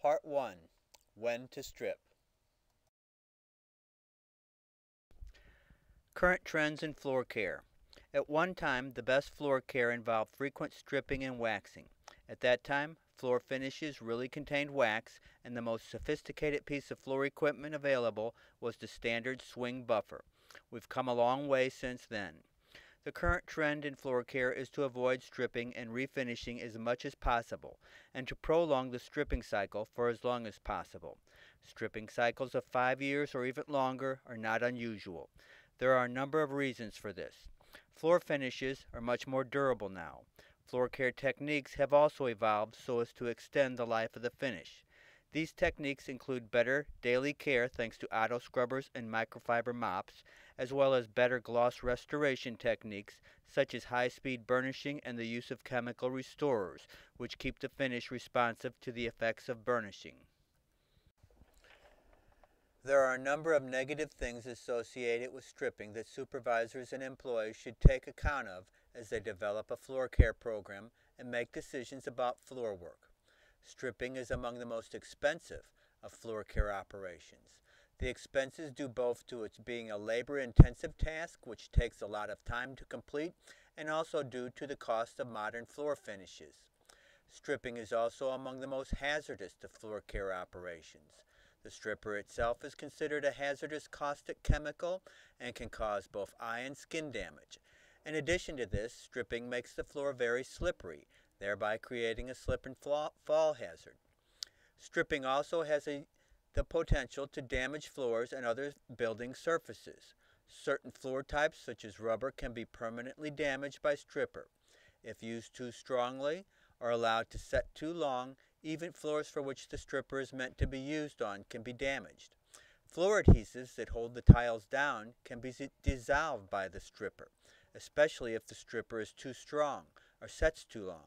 Part 1 When to Strip. Current trends in floor care. At one time, the best floor care involved frequent stripping and waxing. At that time, floor finishes really contained wax, and the most sophisticated piece of floor equipment available was the standard swing buffer. We've come a long way since then. The current trend in floor care is to avoid stripping and refinishing as much as possible, and to prolong the stripping cycle for as long as possible. Stripping cycles of five years or even longer are not unusual. There are a number of reasons for this. Floor finishes are much more durable now. Floor care techniques have also evolved so as to extend the life of the finish. These techniques include better daily care thanks to auto scrubbers and microfiber mops, as well as better gloss restoration techniques such as high-speed burnishing and the use of chemical restorers, which keep the finish responsive to the effects of burnishing. There are a number of negative things associated with stripping that supervisors and employees should take account of as they develop a floor care program and make decisions about floor work. Stripping is among the most expensive of floor care operations. The expenses due both to its being a labor-intensive task, which takes a lot of time to complete, and also due to the cost of modern floor finishes. Stripping is also among the most hazardous of floor care operations. The stripper itself is considered a hazardous caustic chemical and can cause both eye and skin damage. In addition to this, stripping makes the floor very slippery, thereby creating a slip and fall hazard. Stripping also has a, the potential to damage floors and other building surfaces. Certain floor types, such as rubber, can be permanently damaged by stripper. If used too strongly or allowed to set too long, even floors for which the stripper is meant to be used on can be damaged. Floor adhesives that hold the tiles down can be dissolved by the stripper, especially if the stripper is too strong or sets too long.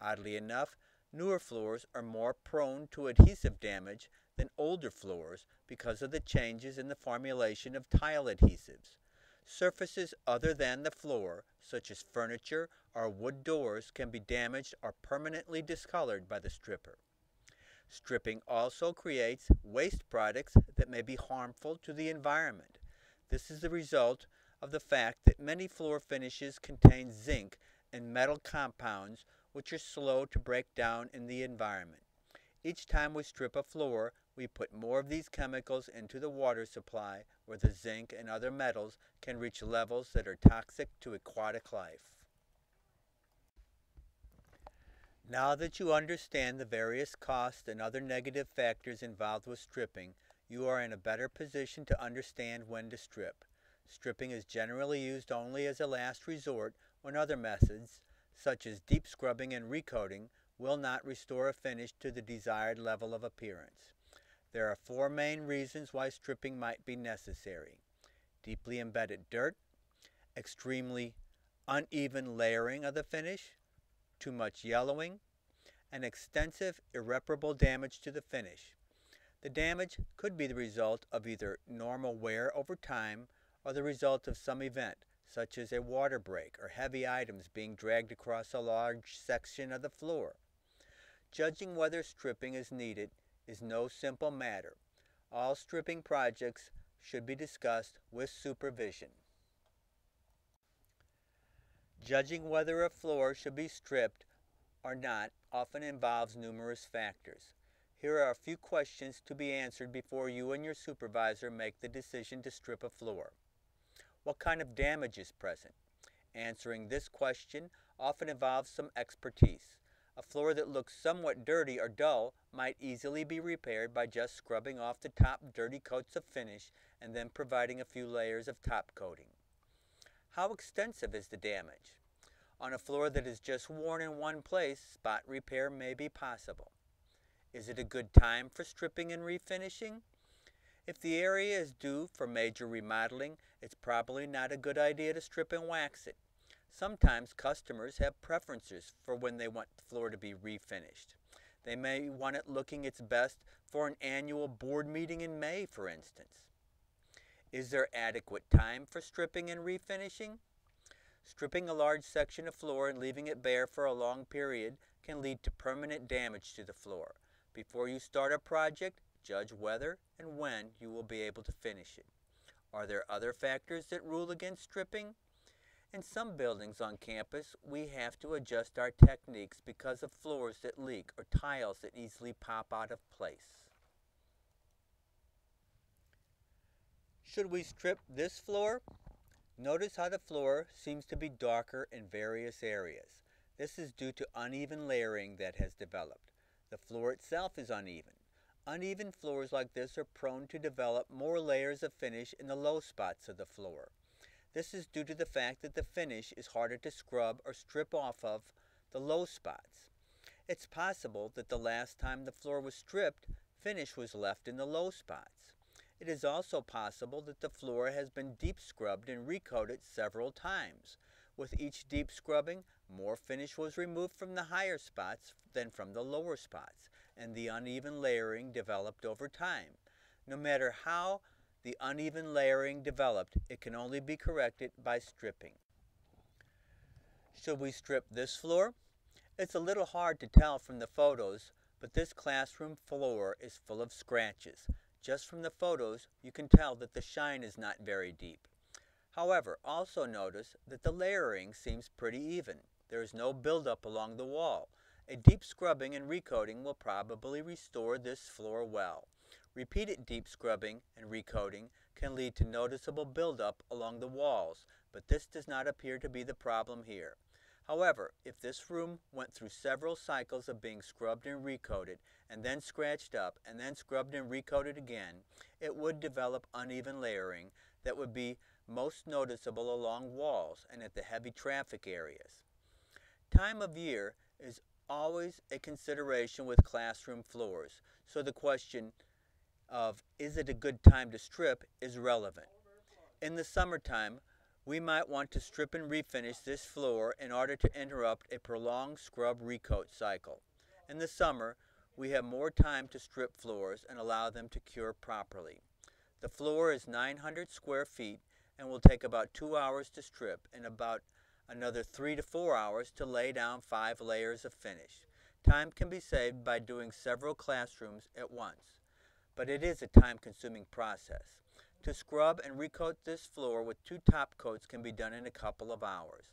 Oddly enough, newer floors are more prone to adhesive damage than older floors because of the changes in the formulation of tile adhesives. Surfaces other than the floor, such as furniture or wood doors, can be damaged or permanently discolored by the stripper. Stripping also creates waste products that may be harmful to the environment. This is the result of the fact that many floor finishes contain zinc and metal compounds which are slow to break down in the environment. Each time we strip a floor, we put more of these chemicals into the water supply where the zinc and other metals can reach levels that are toxic to aquatic life. Now that you understand the various costs and other negative factors involved with stripping, you are in a better position to understand when to strip. Stripping is generally used only as a last resort when other methods, such as deep scrubbing and recoating, will not restore a finish to the desired level of appearance. There are four main reasons why stripping might be necessary. Deeply embedded dirt, extremely uneven layering of the finish, too much yellowing, and extensive irreparable damage to the finish. The damage could be the result of either normal wear over time or the result of some event, such as a water break or heavy items being dragged across a large section of the floor. Judging whether stripping is needed is no simple matter. All stripping projects should be discussed with supervision. Judging whether a floor should be stripped or not often involves numerous factors. Here are a few questions to be answered before you and your supervisor make the decision to strip a floor. What kind of damage is present? Answering this question often involves some expertise. A floor that looks somewhat dirty or dull might easily be repaired by just scrubbing off the top dirty coats of finish and then providing a few layers of top coating. How extensive is the damage? On a floor that is just worn in one place, spot repair may be possible. Is it a good time for stripping and refinishing? If the area is due for major remodeling, it's probably not a good idea to strip and wax it. Sometimes customers have preferences for when they want the floor to be refinished. They may want it looking its best for an annual board meeting in May, for instance. Is there adequate time for stripping and refinishing? Stripping a large section of floor and leaving it bare for a long period can lead to permanent damage to the floor. Before you start a project, judge whether and when you will be able to finish it. Are there other factors that rule against stripping? In some buildings on campus, we have to adjust our techniques because of floors that leak or tiles that easily pop out of place. Should we strip this floor? Notice how the floor seems to be darker in various areas. This is due to uneven layering that has developed. The floor itself is uneven. Uneven floors like this are prone to develop more layers of finish in the low spots of the floor. This is due to the fact that the finish is harder to scrub or strip off of the low spots. It's possible that the last time the floor was stripped, finish was left in the low spots. It is also possible that the floor has been deep scrubbed and recoated several times. With each deep scrubbing, more finish was removed from the higher spots than from the lower spots, and the uneven layering developed over time. No matter how the uneven layering developed, it can only be corrected by stripping. Should we strip this floor? It's a little hard to tell from the photos, but this classroom floor is full of scratches. Just from the photos, you can tell that the shine is not very deep. However, also notice that the layering seems pretty even. There is no buildup along the wall. A deep scrubbing and recoating will probably restore this floor well. Repeated deep scrubbing and recoating can lead to noticeable buildup along the walls, but this does not appear to be the problem here. However, if this room went through several cycles of being scrubbed and recoated, and then scratched up, and then scrubbed and recoated again, it would develop uneven layering that would be most noticeable along walls and at the heavy traffic areas. Time of year is always a consideration with classroom floors, so the question of is it a good time to strip is relevant. In the summertime, we might want to strip and refinish this floor in order to interrupt a prolonged scrub recoat cycle. In the summer, we have more time to strip floors and allow them to cure properly. The floor is 900 square feet and will take about two hours to strip and about another three to four hours to lay down five layers of finish. Time can be saved by doing several classrooms at once, but it is a time-consuming process. To scrub and recoat this floor with two top coats can be done in a couple of hours.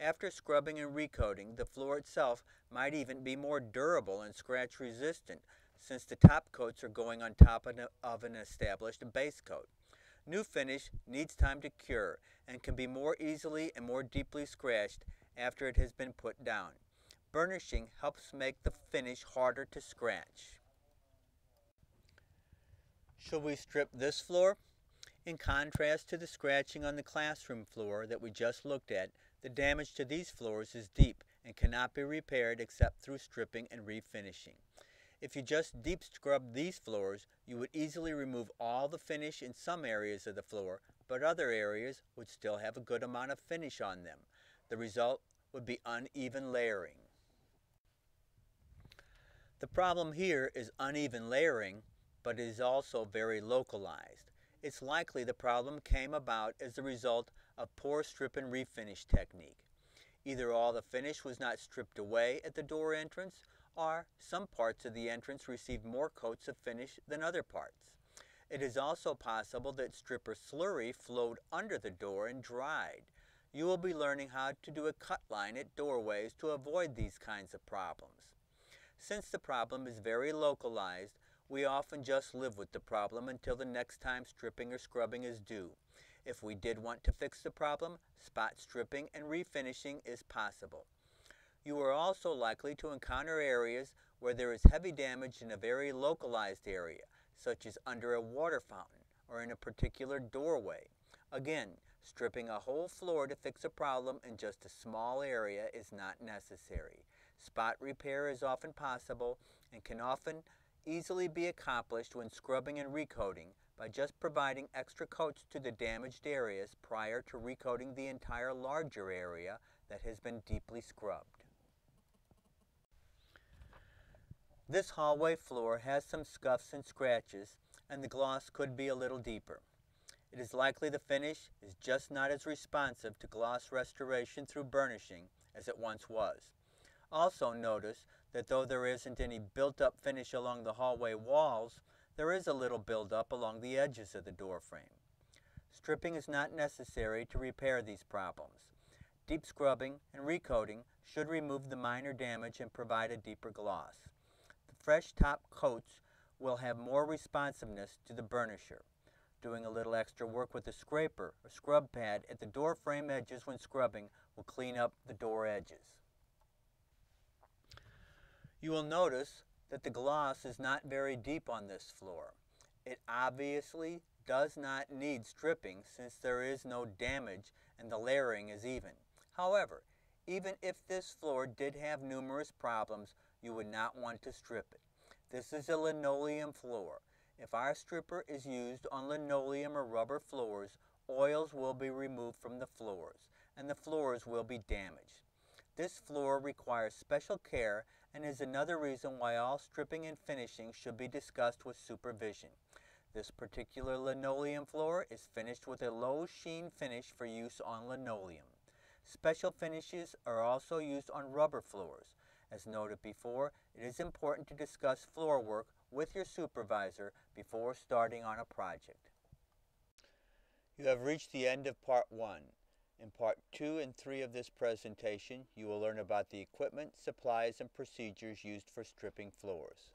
After scrubbing and recoating, the floor itself might even be more durable and scratch resistant since the top coats are going on top of an established base coat. New finish needs time to cure and can be more easily and more deeply scratched after it has been put down. Burnishing helps make the finish harder to scratch. Should we strip this floor? In contrast to the scratching on the classroom floor that we just looked at, the damage to these floors is deep and cannot be repaired except through stripping and refinishing. If you just deep scrub these floors, you would easily remove all the finish in some areas of the floor, but other areas would still have a good amount of finish on them. The result would be uneven layering. The problem here is uneven layering, but it is also very localized it's likely the problem came about as a result of poor strip and refinish technique. Either all the finish was not stripped away at the door entrance, or some parts of the entrance received more coats of finish than other parts. It is also possible that stripper slurry flowed under the door and dried. You will be learning how to do a cut line at doorways to avoid these kinds of problems. Since the problem is very localized, we often just live with the problem until the next time stripping or scrubbing is due. If we did want to fix the problem, spot stripping and refinishing is possible. You are also likely to encounter areas where there is heavy damage in a very localized area, such as under a water fountain or in a particular doorway. Again, stripping a whole floor to fix a problem in just a small area is not necessary. Spot repair is often possible and can often easily be accomplished when scrubbing and recoating by just providing extra coats to the damaged areas prior to recoating the entire larger area that has been deeply scrubbed. This hallway floor has some scuffs and scratches and the gloss could be a little deeper. It is likely the finish is just not as responsive to gloss restoration through burnishing as it once was. Also notice that though there isn't any built-up finish along the hallway walls, there is a little build-up along the edges of the door frame. Stripping is not necessary to repair these problems. Deep scrubbing and recoating should remove the minor damage and provide a deeper gloss. The fresh top coats will have more responsiveness to the burnisher. Doing a little extra work with a scraper or scrub pad at the door frame edges when scrubbing will clean up the door edges. You will notice that the gloss is not very deep on this floor. It obviously does not need stripping since there is no damage and the layering is even. However, even if this floor did have numerous problems, you would not want to strip it. This is a linoleum floor. If our stripper is used on linoleum or rubber floors, oils will be removed from the floors and the floors will be damaged. This floor requires special care and is another reason why all stripping and finishing should be discussed with supervision. This particular linoleum floor is finished with a low sheen finish for use on linoleum. Special finishes are also used on rubber floors. As noted before, it is important to discuss floor work with your supervisor before starting on a project. You have reached the end of part one. In part two and three of this presentation, you will learn about the equipment, supplies, and procedures used for stripping floors.